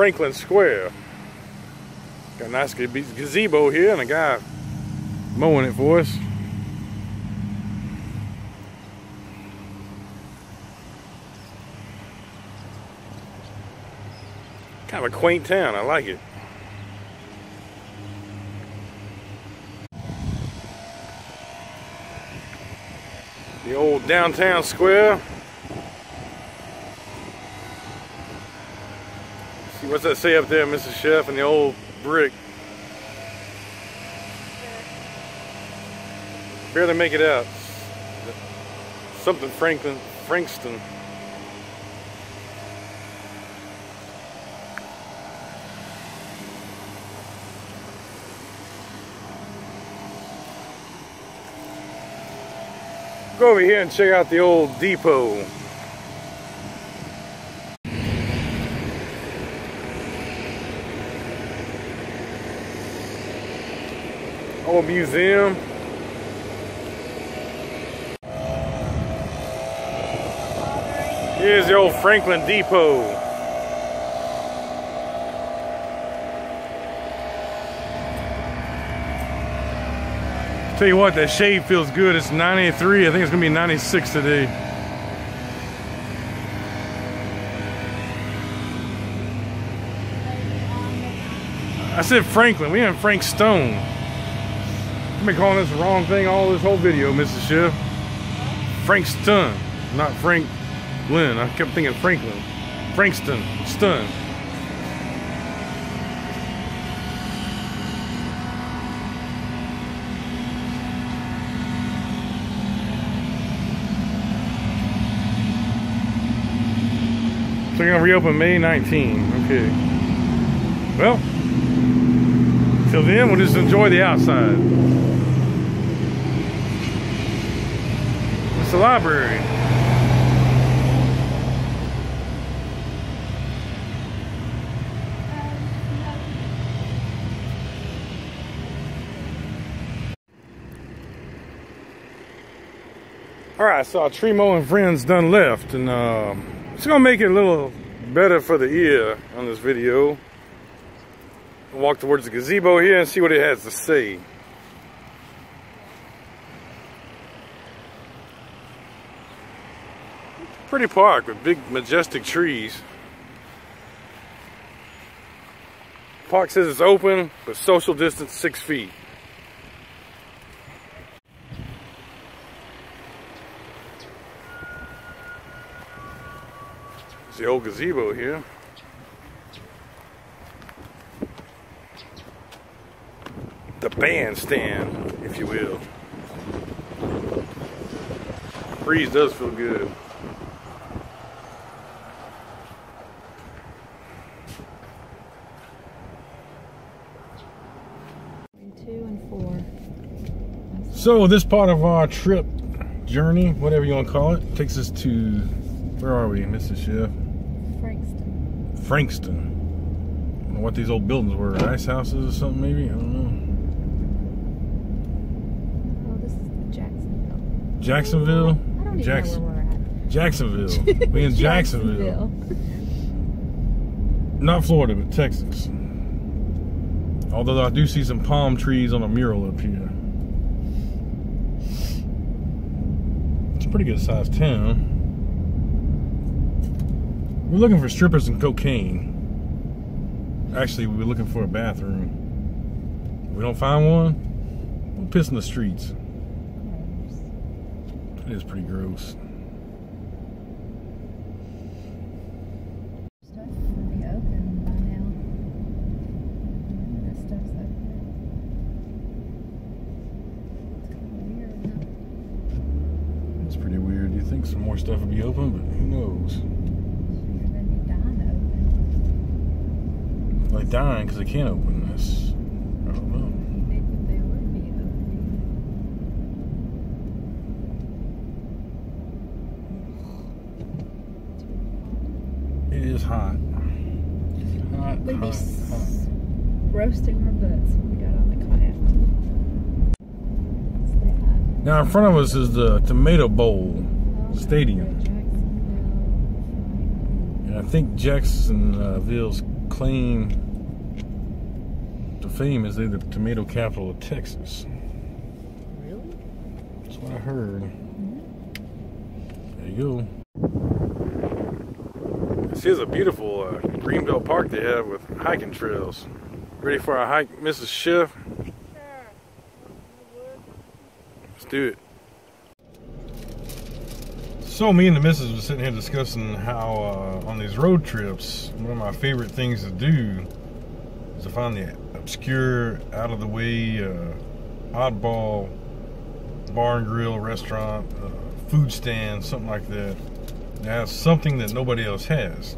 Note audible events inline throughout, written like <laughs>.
Franklin Square. Got a nice gazebo here and a guy mowing it for us. Kind of a quaint town, I like it. The old downtown square. What's that say up there, Mrs. Chef, and the old brick. Barely make it out. Something Franklin, Frankston. Go over here and check out the old depot. Old museum. Here's the old Franklin Depot. Tell you what, that shade feels good. It's 93. I think it's gonna be 96 today. I said Franklin. We have Frankston. I've been calling this the wrong thing all this whole video, Mrs. Chef. Frankston, not Frank Lynn. I kept thinking Franklin. Frankston, Stun. So we're gonna reopen May 19. Okay. Well, till then, we'll just enjoy the outside. It's the library. All right, so Tremo and friends done left, and uh, it's gonna make it a little better for the ear on this video. Walk towards the gazebo here and see what it has to say. Pretty park with big majestic trees. Park says it's open, but social distance six feet. It's the old gazebo here. The bandstand, if you will. Breeze does feel good. So this part of our trip, journey, whatever you want to call it, takes us to, where are we, Mrs. Chef? Frankston. Frankston. I don't know what these old buildings were, ice houses or something maybe, I don't know. Oh, this is Jacksonville. Jacksonville? I don't even Jackson- know where we're at. Jacksonville. <laughs> we in Jacksonville. Not Florida, but Texas. Although I do see some palm trees on a mural up here. It's a pretty good sized town. We're looking for strippers and cocaine. Actually, we were looking for a bathroom. If we don't find one, we'll piss in the streets. It is pretty gross. Stuff will be open by now. This stuff's open. It's kind of weird, huh? It's pretty weird. You think some more stuff would be open, but who knows? You're gonna be dying to open. Like dying because they can't open this. I don't know. Maybe they would be opening. It is hot. Hot, We'd hot, hot. roasting our butts when we got on the kayak. Now in front of us is the Tomato Bowl, Stadium. And I think Jacksonville's claim to fame is they're the tomato capital of Texas. Really? That's what I heard. There you go. This is a beautiful uh, Greenbelt Park they have with hiking trails. Ready for our hike, Mrs. Chef? Sure. Let's do it. So me and the missus were sitting here discussing how uh, on these road trips, one of my favorite things to do is to find the obscure, out of the way, uh, oddball bar and grill, restaurant, uh, food stand, something like that. That has something that nobody else has.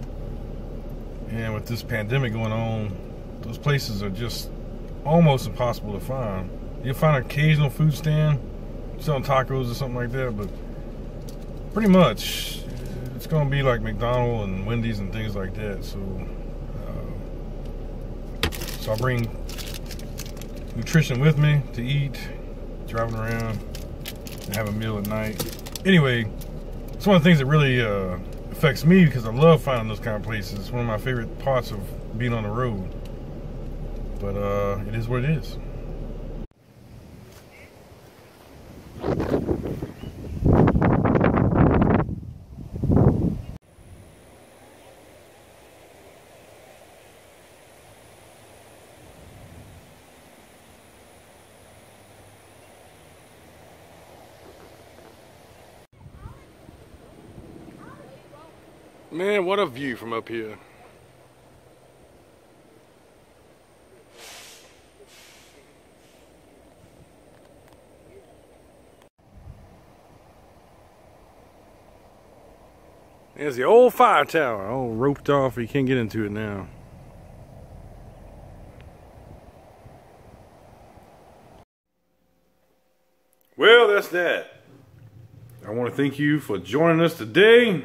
And with this pandemic going on, those places are just almost impossible to find. You'll find an occasional food stand selling tacos or something like that, but pretty much it's going to be like McDonald's and Wendy's and things like that. So, uh, so I bring nutrition with me to eat, driving around, and have a meal at night. Anyway, it's one of the things that really uh, affects me because I love finding those kind of places. It's one of my favorite parts of being on the road. But uh, it is what it is. Man, what a view from up here. There's the old fire tower, all roped off. You can't get into it now. Well, that's that. I want to thank you for joining us today,